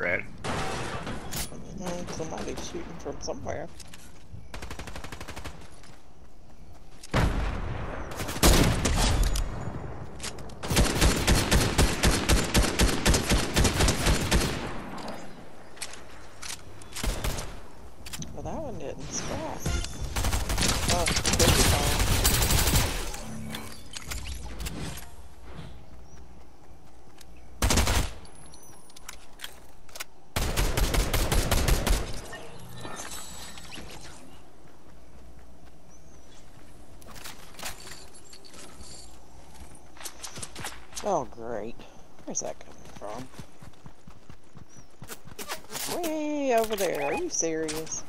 sniper at? Mm, somebody's shooting from somewhere. Well, that one didn't scrap. Oh, good call. Oh, great. Where's that coming from? Way over there. Are you serious?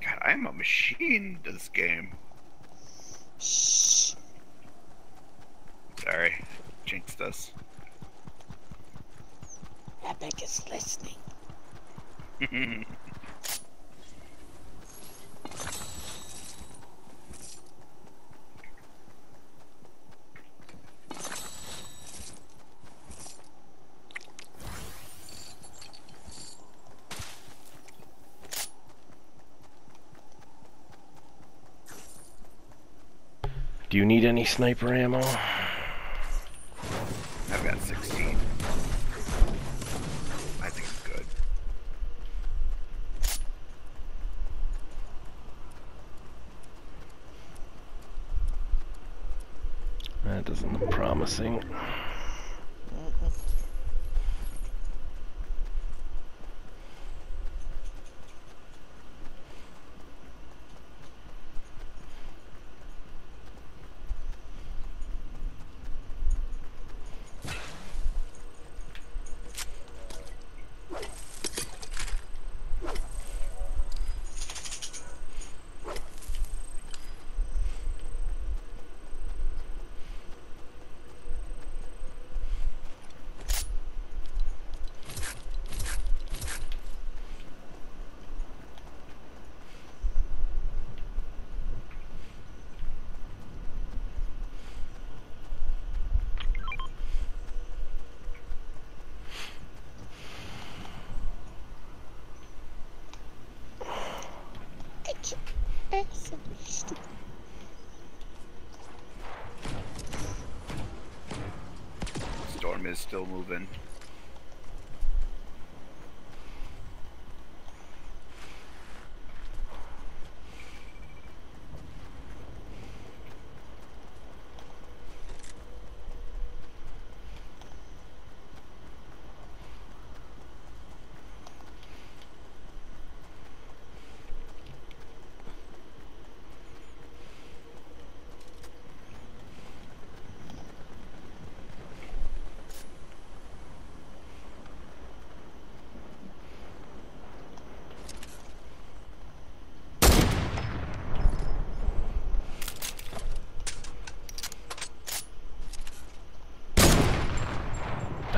God, I'm a machine this game. Shh. Sorry, jinxed us. Epic is listening. Do you need any sniper ammo? I've got 16. I think it's good. That doesn't look promising. Mm-mm. Get your ass in the stupid- Storm is still moving.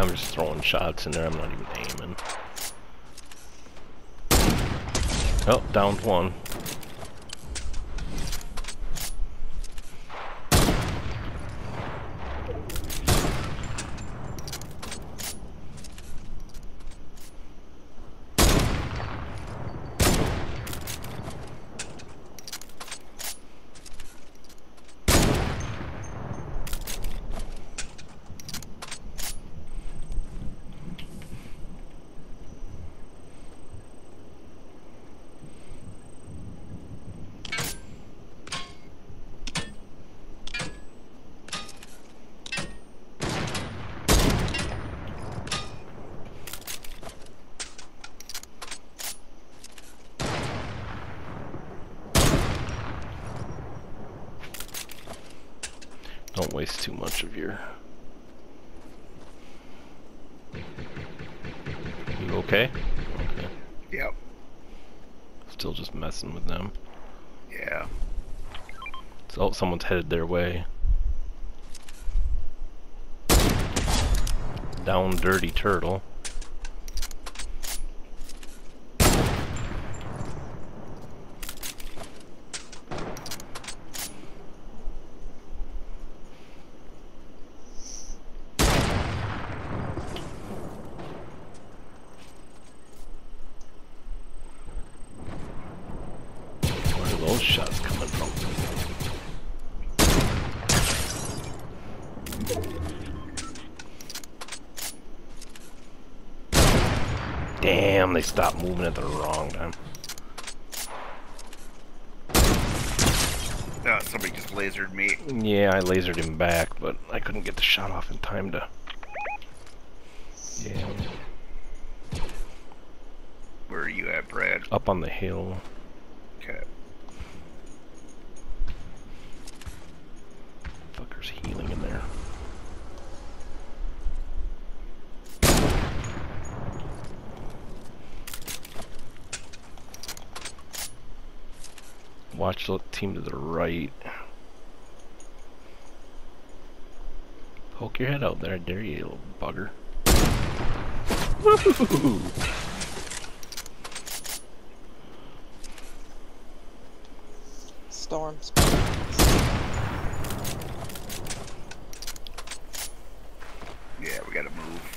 I'm just throwing shots in there, I'm not even aiming. Oh, downed one. Don't waste too much of your... You okay? Okay. Yep. Still just messing with them. Yeah. So someone's headed their way. Down dirty turtle. Damn, they stopped moving at the wrong time. Uh, somebody just lasered me. Yeah, I lasered him back, but I couldn't get the shot off in time to. Yeah, Where are you at, Brad? up on the hill. Okay. Fucker's healing in there. Watch the team to the right. Poke your head out there, I dare you, little bugger. Storms. Yeah, we gotta move.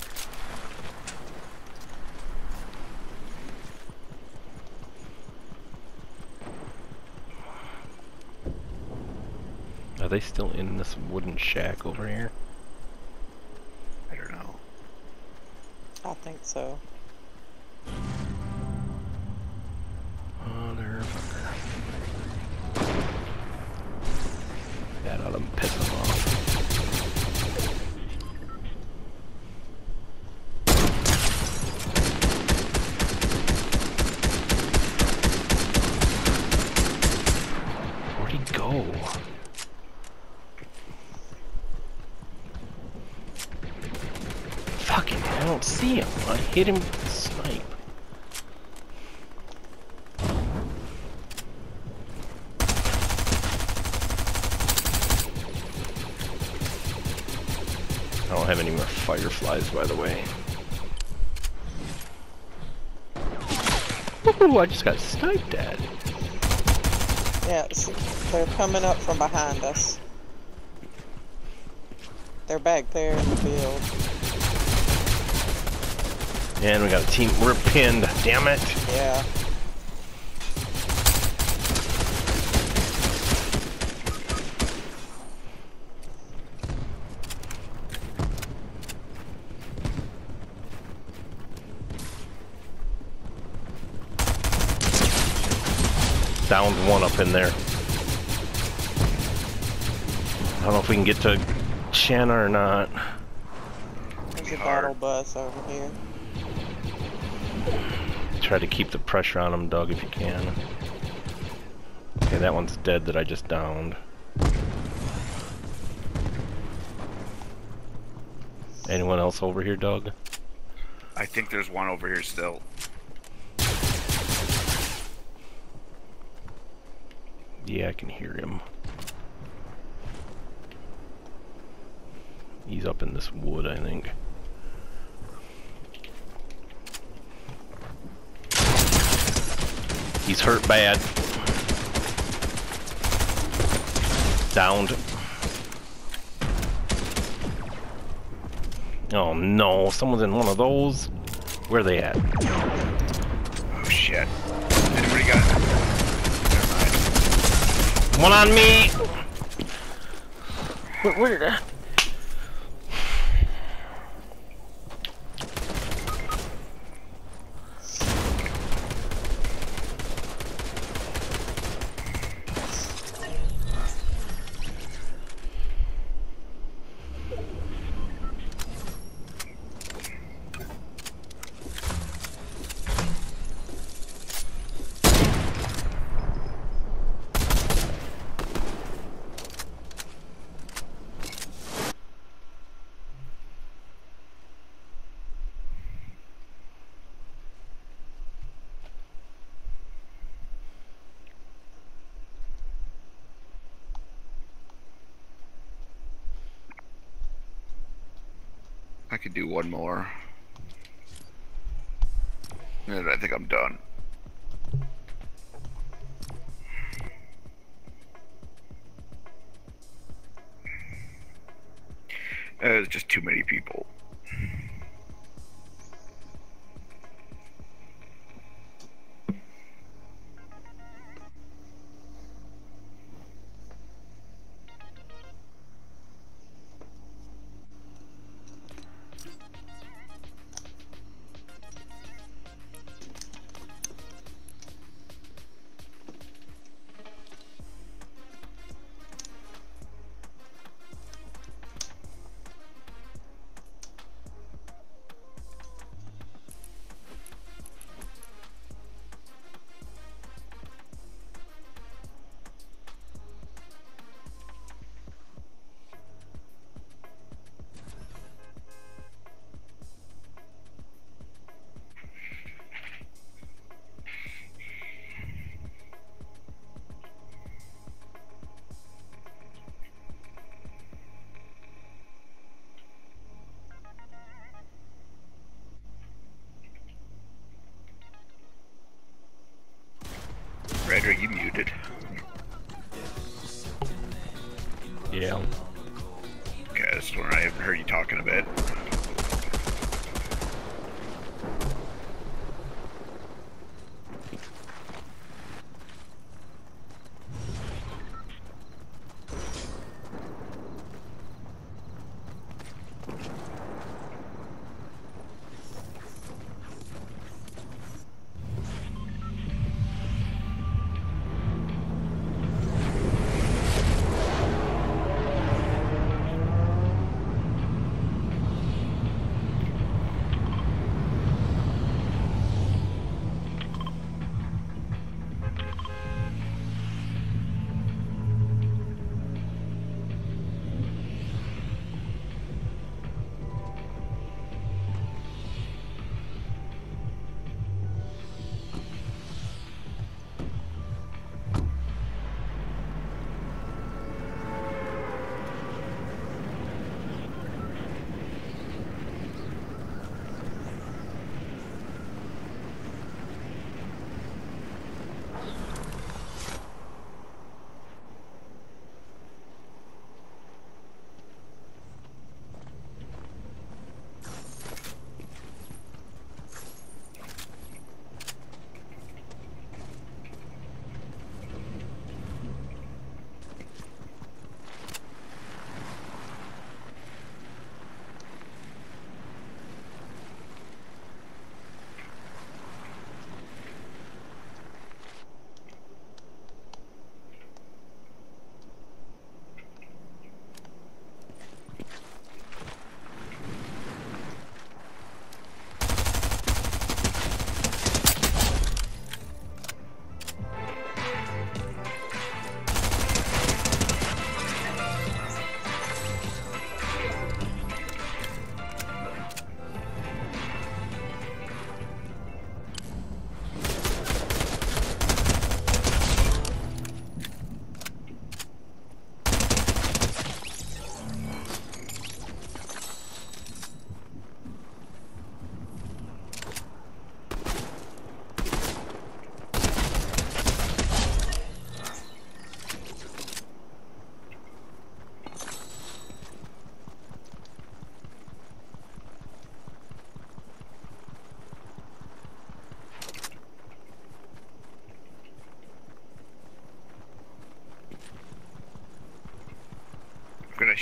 Are they still in this wooden shack over here? I don't know. I think so. Don't have any more fireflies, by the way. Ooh, I just got sniped at. Yeah, they're coming up from behind us. They're back there in the field. And we got a team. We're pinned. Damn it. Yeah. Downed one up in there. I don't know if we can get to Shanna or not. There's a Hard. battle bus over here. Try to keep the pressure on him, Doug, if you can. Okay, that one's dead that I just downed. Anyone else over here, Doug? I think there's one over here still. Yeah, I can hear him. He's up in this wood, I think. He's hurt bad. Downed. Oh no, someone's in one of those. Where are they at? One on me! Where, where did I? Could do one more. And I think I'm done. Uh, There's just too many people.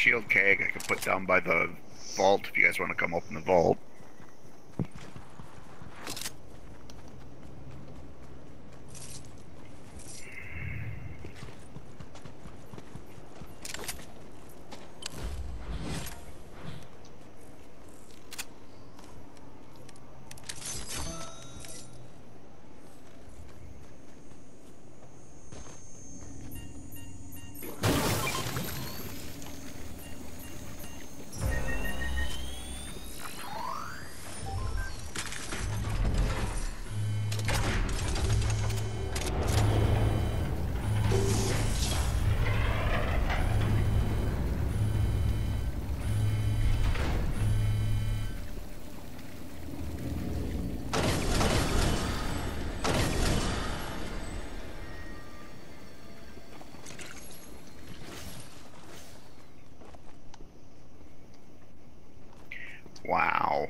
Shield keg I can put down by the vault if you guys want to come open the vault. Wow.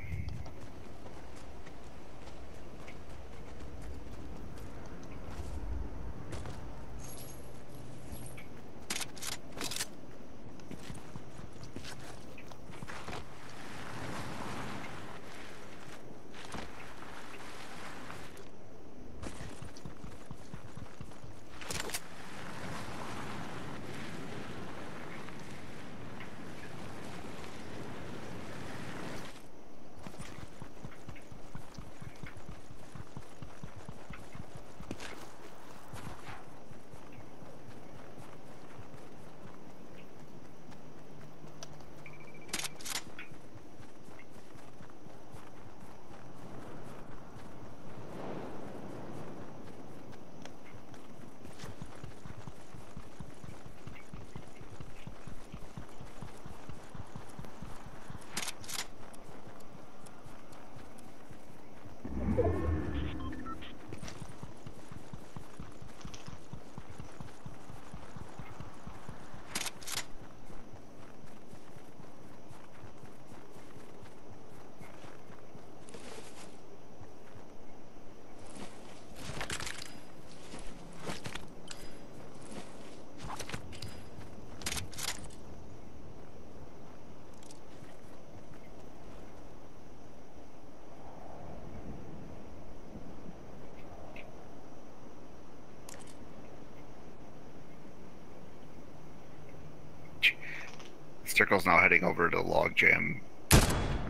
Circle's now heading over to Logjam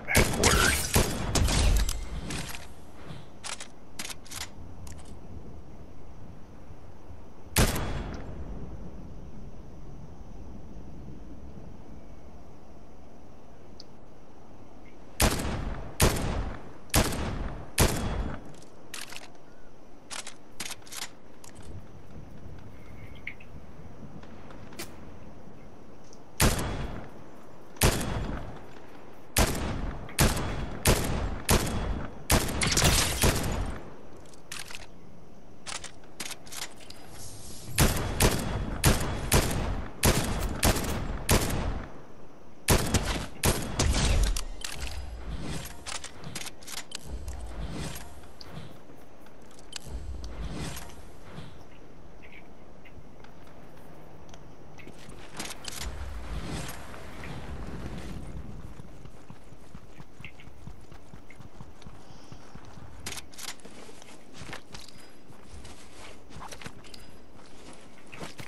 headquarters.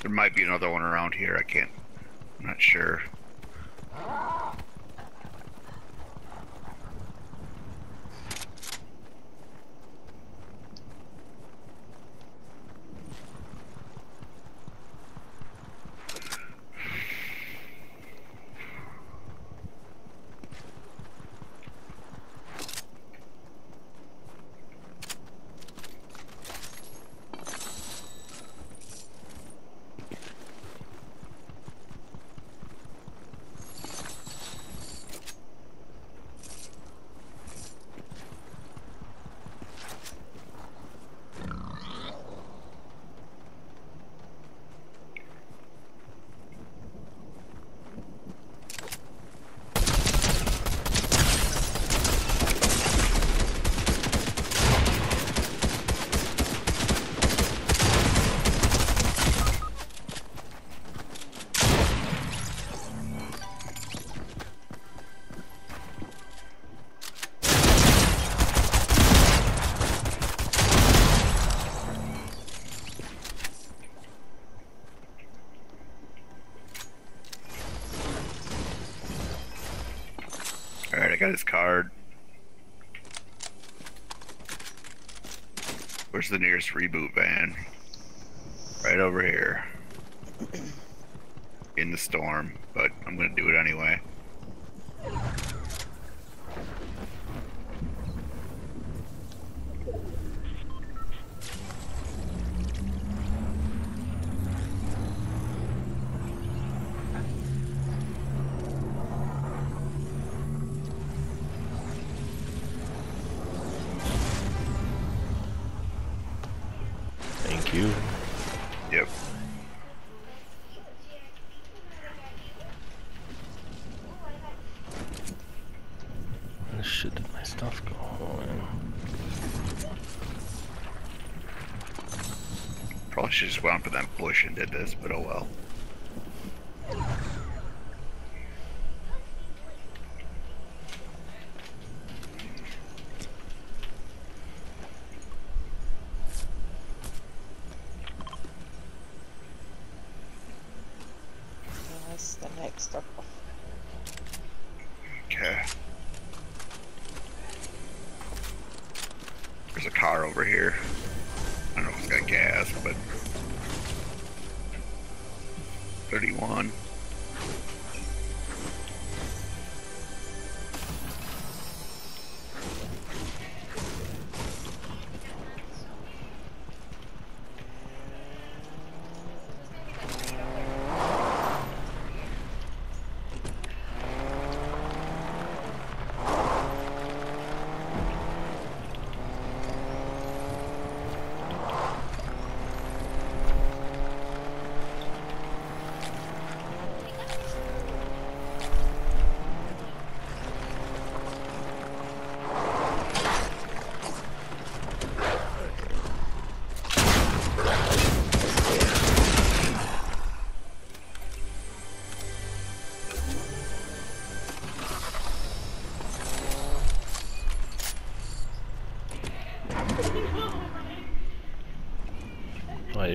There might be another one around here. I can't. I'm not sure. Alright, I got his card. Where's the nearest reboot van? Right over here. In the storm, but I'm gonna do it anyway. Probably should just went to that bush and did this, but oh well.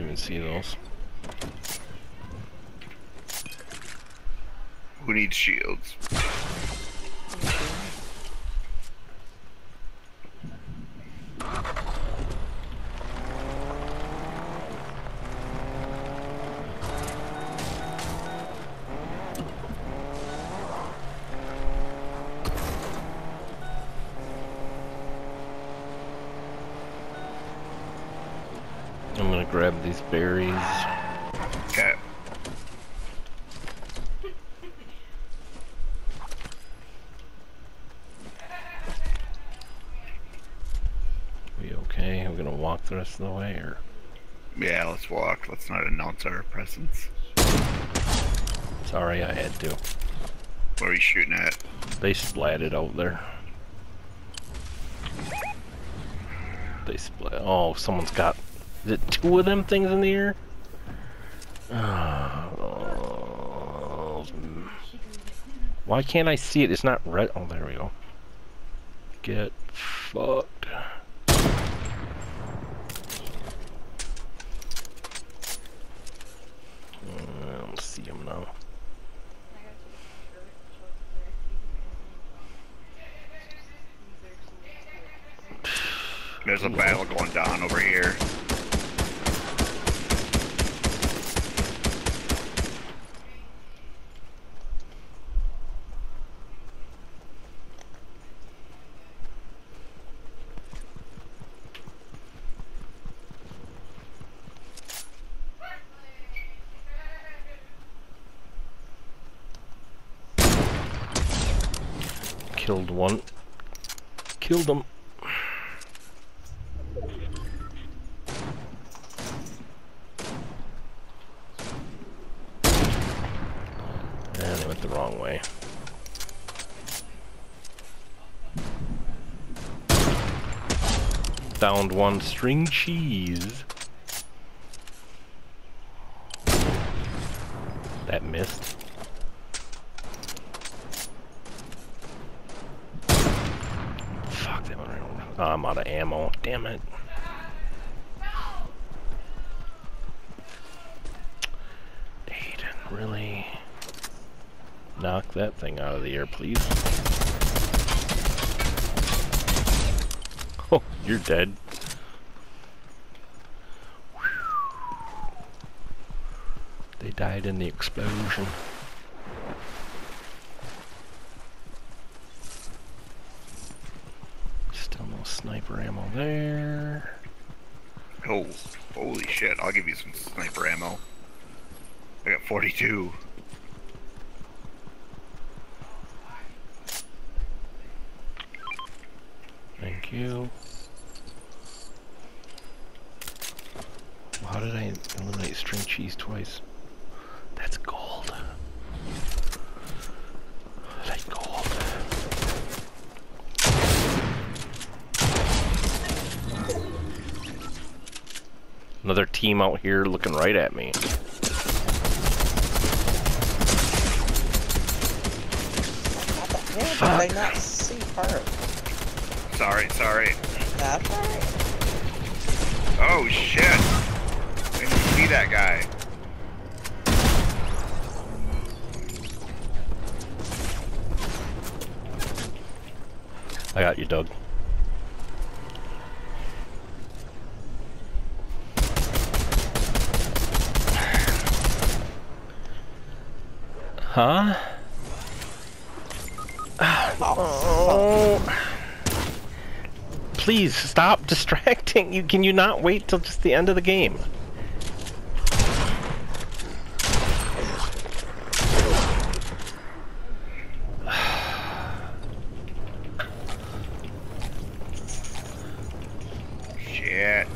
Didn't even see those. Who needs shields? Grab these berries. Okay. We okay? We're gonna walk the rest of the way, or Yeah, let's walk. Let's not announce our presence. sorry, I had to. What are you shooting at? They splatted out there. They splat. Oh, someone's got. Is it two of them things in the air? Oh, why can't I see it? It's not red. Oh, there we go. Get fucked. I don't see now. There's a battle going down over here. Killed one. Killed him. And they went the wrong way. Found one string cheese. That missed. Fuck, that over. Oh, I'm out of ammo. Damn it. Aiden, really? Knock that thing out of the air, please. Oh, you're dead. They died in the explosion. Still no sniper ammo there. Oh, holy shit. I'll give you some sniper ammo. I got 42. You. How did I eliminate string cheese twice? That's gold. Like gold. Another team out here looking right at me. How the hell did I not see her? Sorry, sorry. That's alright. Oh shit! I didn't see that guy. I got you, Doug. Huh? Oh. oh. Please stop distracting. You can you not wait till just the end of the game? Shit.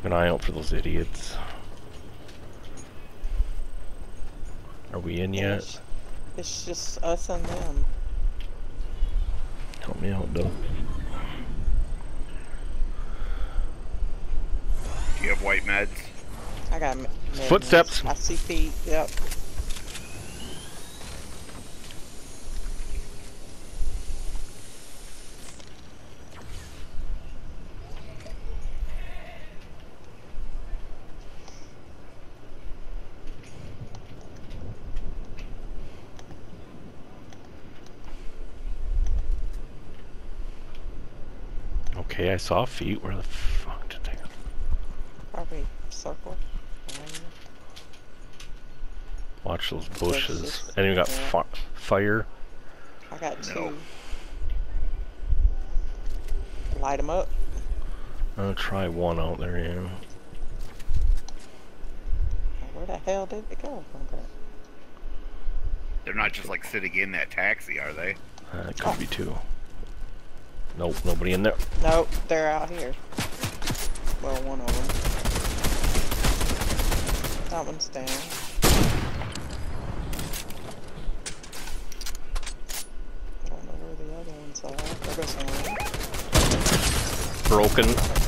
Keep an eye out for those idiots. Are we in yet? It's, it's just us and them. Help me out, Doug. Do you have white meds? I got m- movements. Footsteps. I see feet. Yep. Okay, I saw feet. Where the fuck did they go? Probably circle. Watch those Yes, bushes. yes, And you got yeah. fi- fire. I got two. No. Light them up. I'll try one out there, yeah. Where the hell did it go? Okay. They're not just like sitting in that taxi, are they? Uh, it could be two. Nope, nobody in there. Nope, they're out here. Well, one of them. That one's down. I don't know where the other ones are. One. Broken.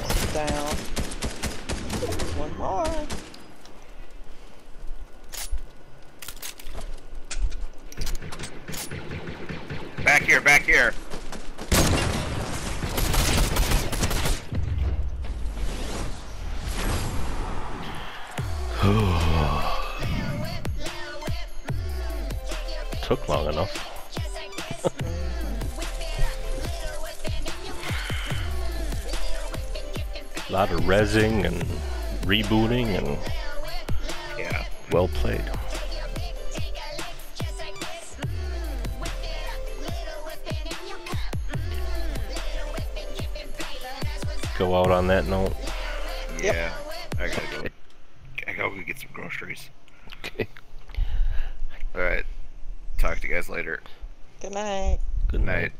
A lot of rezzing and rebooting and Yeah. well played. Go out on that note. Yeah. I gotta go. I gotta go get some groceries. Okay. Alright. Talk to you guys later. Good night. Good night. Night.